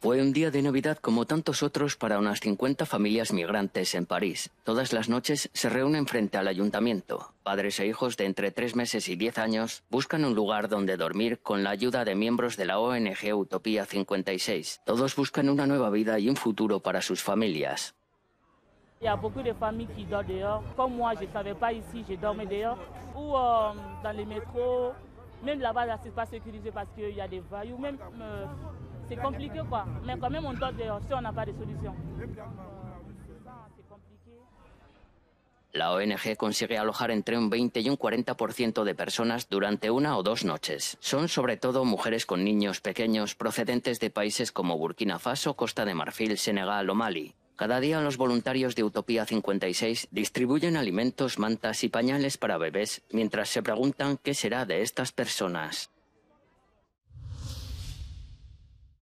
Fue un día de Navidad como tantos otros para unas 50 familias migrantes en París. Todas las noches se reúnen frente al ayuntamiento. Padres e hijos de entre 3 meses y 10 años buscan un lugar donde dormir con la ayuda de miembros de la ONG Utopía 56. Todos buscan una nueva vida y un futuro para sus familias. Même là-bas, là, c'est pas sécurisé parce qu'il y a des voyous. Même, euh, c'est compliqué, quoi. Mais quand même, on dort dehors si on n'a pas de solution. La ONG consigue alojar entre un 20 y un 40% de personas durante una o dos noches. Son sobre todo mujeres con niños pequeños procedentes de países como Burkina Faso, Costa de Marfil, Senegal o Mali. Cada día los voluntarios de Utopía 56 distribuyen alimentos, mantas y pañales para bebés mientras se preguntan qué será de estas personas.